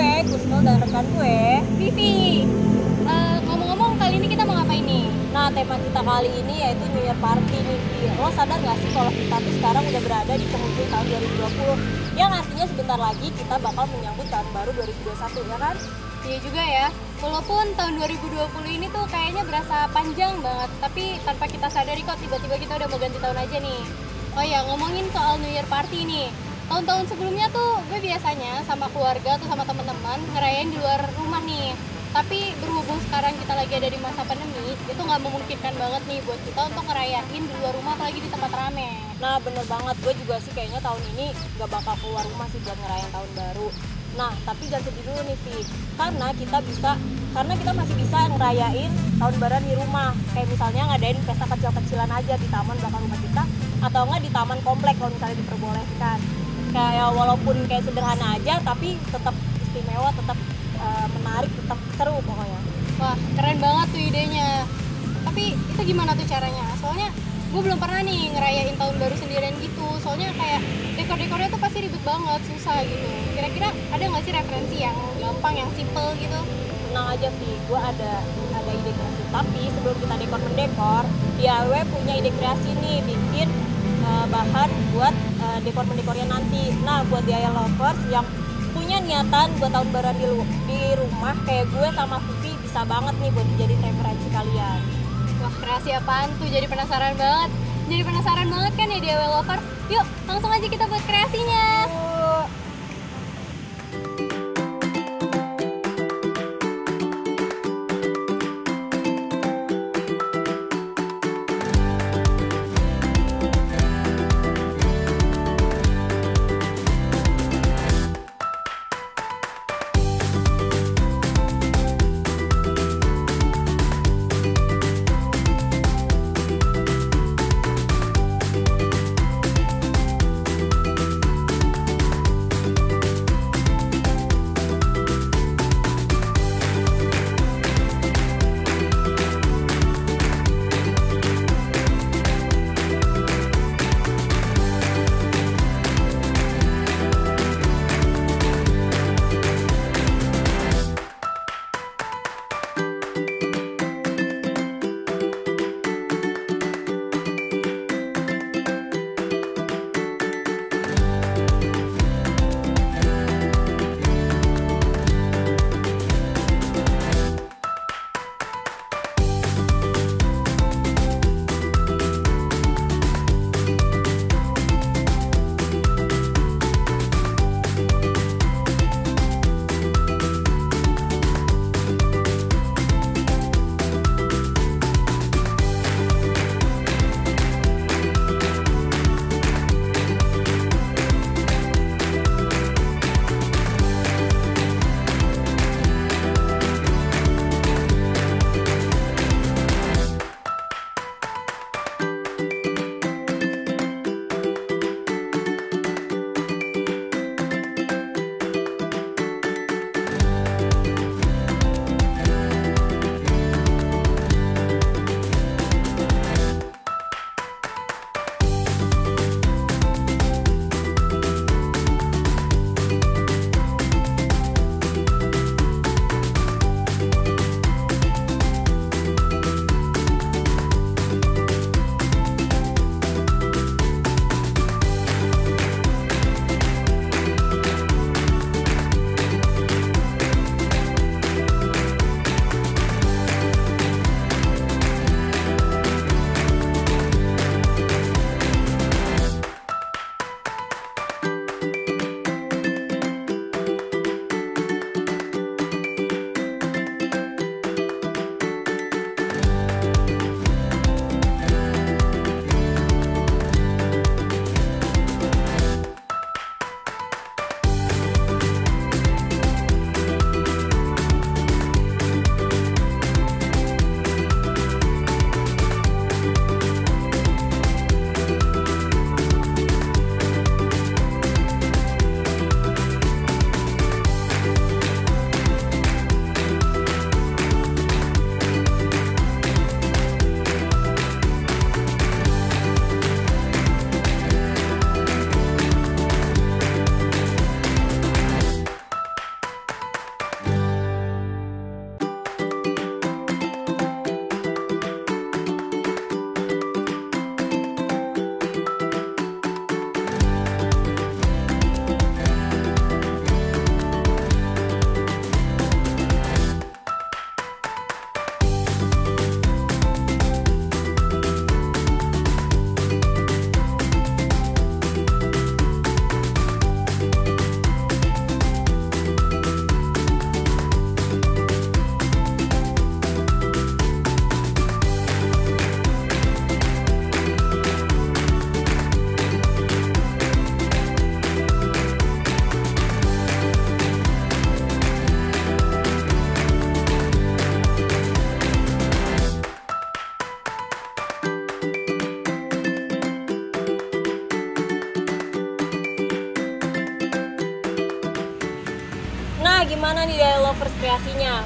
gue, Kusno dan rekan gue. Vivi, eh, ngomong-ngomong kali ini kita mau ngapain nih? Nah, tema kita kali ini yaitu New Year Party nih. Lo sadar gak sih kalau kita tuh sekarang udah berada di penghujung tahun 2020 yang artinya sebentar lagi kita bakal menyambut tahun baru 2021 ya kan? Iya juga ya, walaupun tahun 2020 ini tuh kayaknya berasa panjang banget, tapi tanpa kita sadari kok tiba-tiba kita udah mau ganti tahun aja nih. Oh ya, ngomongin soal New Year Party nih. Tahun-tahun sebelumnya tuh biasanya sama keluarga atau sama teman-teman ngerayain di luar rumah nih. Tapi berhubung sekarang kita lagi ada di masa pandemi, itu nggak memungkinkan banget nih buat kita untuk ngerayain di luar rumah apalagi di tempat rame. Nah bener banget, gue juga sih kayaknya tahun ini gak bakal keluar rumah sih buat ngerayain tahun baru. Nah tapi jangan sedih dulu nih Vi Karena kita bisa, karena kita masih bisa ngerayain tahun baru di rumah. Kayak misalnya ngadain pesta kecil-kecilan aja di taman belakang rumah kita Atau enggak di taman komplek kalau misalnya diperbolehkan Kayak walaupun kayak sederhana aja tapi tetap istimewa, tetap uh, menarik, tetap seru pokoknya. Wah keren banget tuh idenya. Tapi itu gimana tuh caranya? Soalnya gue belum pernah nih ngerayain tahun baru sendirian gitu. Soalnya kayak dekor-dekornya tuh pasti ribet banget susah gitu. Kira-kira ada nggak sih referensi yang gampang yang simple gitu? Tenang aja sih gue ada ada ide kreasi. Tapi sebelum kita dekor mendekor DIY punya ide kreasi nih bikin bahan buat uh, dekor mendekornya nanti. Nah buat DIY lovers yang punya niatan buat tahun baru di, di rumah kayak gue sama Vivi bisa banget nih buat jadi referensi kalian. Wah kreasi apaan tuh? Jadi penasaran banget. Jadi penasaran banget kan ya DIY Lovers? Yuk langsung aja kita buat kreasinya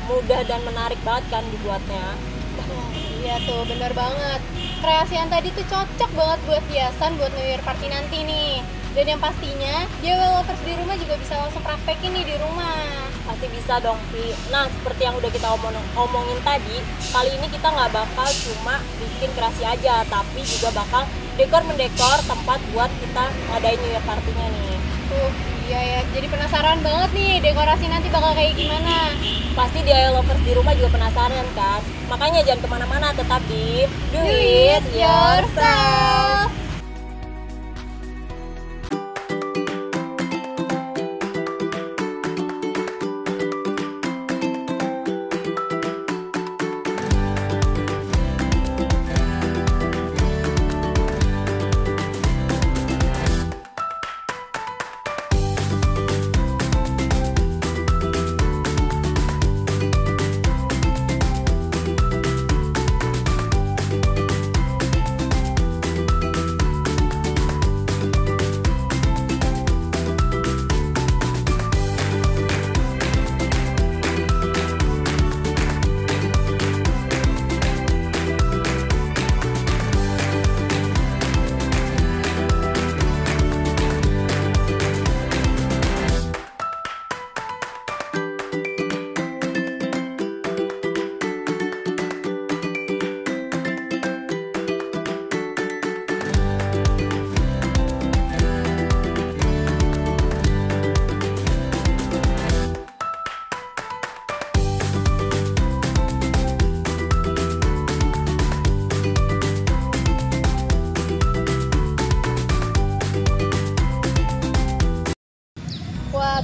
Mudah dan menarik banget kan dibuatnya? Iya tuh, bener banget. Kreasi yang tadi tuh cocok banget buat hiasan buat New Year party nanti nih. Dan yang pastinya, DIY lovers di rumah juga bisa langsung praktekin nih di rumah. Pasti bisa dong, Vi. Nah, seperti yang udah kita omong omongin tadi, kali ini kita nggak bakal cuma bikin kreasi aja, tapi juga bakal dekor mendekor tempat buat kita ngadain New Year party-nya nih. Tuh, iya ya. Jadi penasaran banget nih dekorasi nanti bakal kayak gimana. Pasti DIY lovers di rumah juga penasaran kan? Makanya jangan ke mana-mana, tetap di Do It Yourself.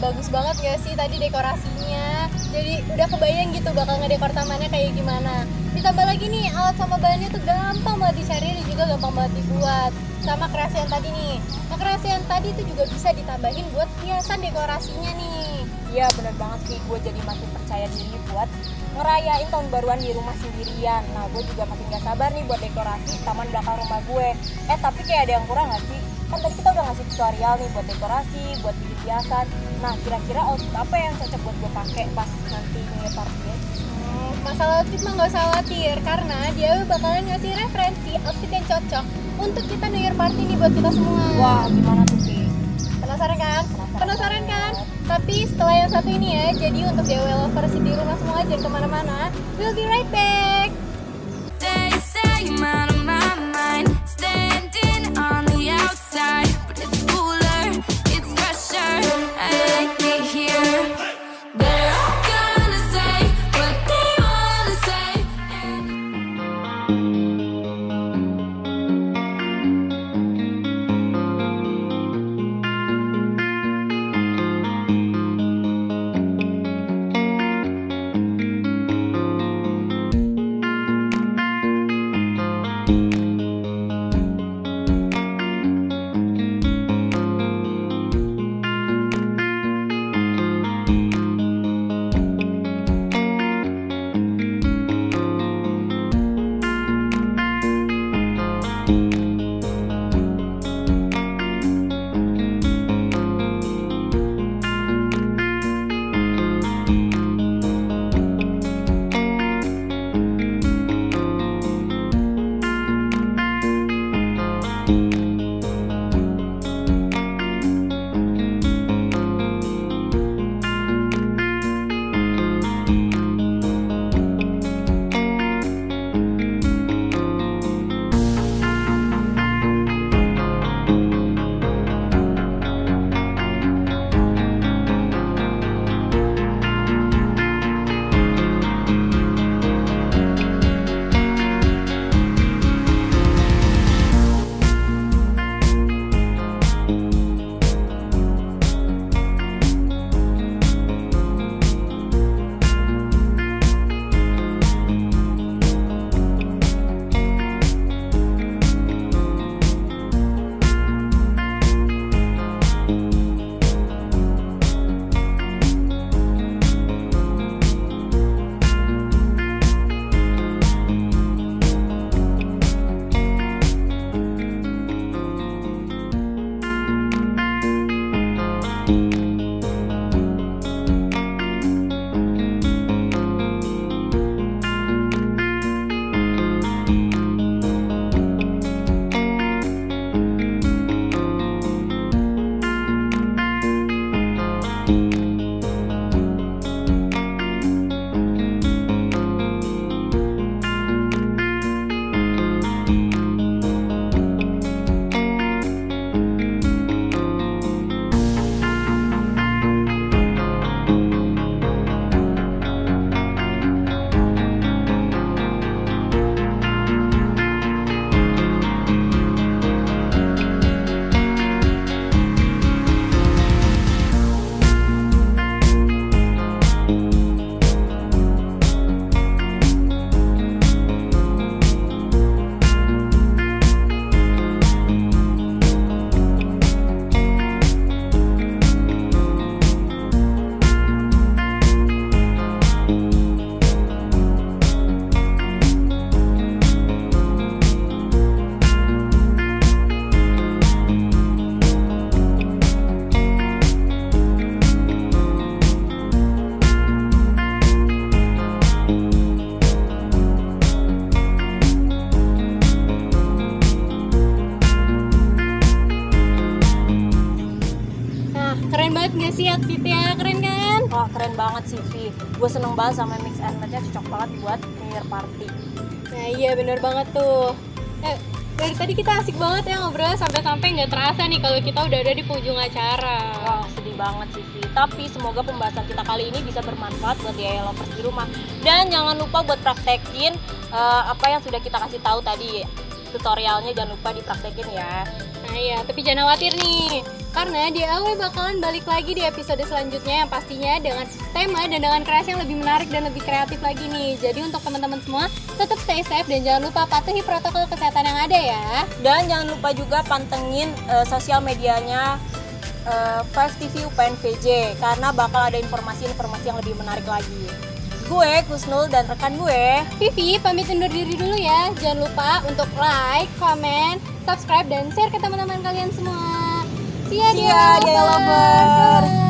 Bagus banget gak sih tadi dekorasinya? Jadi udah kebayang gitu bakal ngedekor tamannya kayak gimana. Ditambah lagi nih, alat sama bahannya tuh gampang banget dicari dan juga gampang banget dibuat. Sama kreasi yang tadi nih. Nah, kreasi yang tadi tuh juga bisa ditambahin buat hiasan dekorasinya nih. Iya bener banget sih, gue jadi makin percaya diri buat ngerayain tahun baruan di rumah sendirian Nah gue juga makin gak sabar nih buat dekorasi taman belakang rumah gue Eh tapi kayak ada yang kurang gak sih? Kan tadi kita udah ngasih tutorial nih buat dekorasi, buat bikin hiasan Nah kira-kira outfit apa yang cocok buat gue pakai pas nanti New Party Hmm, masalah outfit mah gak usah khawatir karena dia bakalan ngasih referensi outfit yang cocok untuk kita New Year Party nih buat kita semua. Wah gimana tuh sih? Penasaran kan? Penasaran Penasaran kan? Tapi setelah yang satu ini ya, jadi untuk DIY lovers di rumah semua jangan ke mana-mana. We'll be right back. Cocok banget buat New Year party. Nah iya bener banget tuh. Eh, dari tadi kita asik banget ya ngobrol sampai-sampai nggak terasa nih kalau kita udah ada di penghujung acara. Wah sedih banget sih Vi Tapi semoga pembahasan kita kali ini bisa bermanfaat buat DIY lovers di rumah. Dan jangan lupa buat praktekin eh, apa yang sudah kita kasih tahu tadi Tutorialnya jangan lupa dipraktekin ya. Nah iya, tapi jangan khawatir nih Karena DIY bakalan balik lagi di episode selanjutnya Yang pastinya dengan tema dan dengan kreasi yang lebih menarik dan lebih kreatif lagi nih. Jadi untuk teman-teman semua tetap stay safe dan jangan lupa patuhi protokol kesehatan yang ada ya. Dan jangan lupa juga pantengin eh, sosial medianya eh, 5TV UPN VJ Karena bakal ada informasi-informasi yang lebih menarik lagi. Gue, Kusnul, dan rekan gue. Vivi pamit undur diri dulu ya. Jangan lupa untuk like, comment, subscribe, dan share ke teman-teman kalian semua See ya, See ya, DIY DIY lovers.